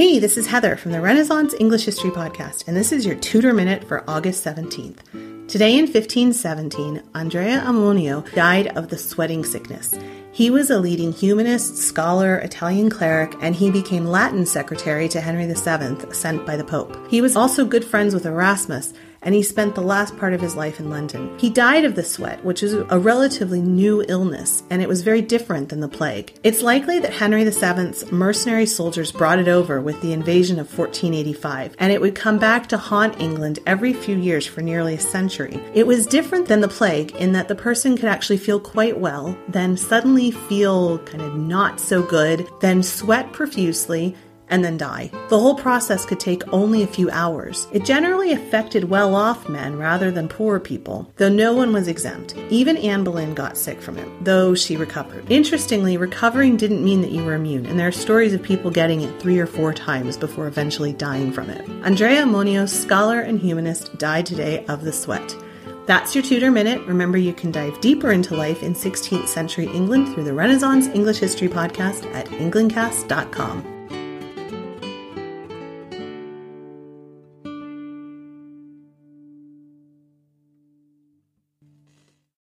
Hey, this is Heather from the Renaissance English History Podcast, and this is your Tudor Minute for August 17th. Today in 1517, Andrea Ammonio died of the sweating sickness. He was a leading humanist, scholar, Italian cleric, and he became Latin secretary to Henry VII, sent by the Pope. He was also good friends with Erasmus, and he spent the last part of his life in London. He died of the sweat, which is a relatively new illness, and it was very different than the plague. It's likely that Henry VII's mercenary soldiers brought it over with the invasion of 1485, and it would come back to haunt England every few years for nearly a century. It was different than the plague in that the person could actually feel quite well, then suddenly feel kind of not so good, then sweat profusely, and then die. The whole process could take only a few hours. It generally affected well off men rather than poor people, though no one was exempt. Even Anne Boleyn got sick from it, though she recovered. Interestingly, recovering didn't mean that you were immune, and there are stories of people getting it three or four times before eventually dying from it. Andrea Ammonio, scholar and humanist, died today of the sweat. That's your Tudor Minute. Remember, you can dive deeper into life in 16th century England through the Renaissance English History Podcast at englandcast.com.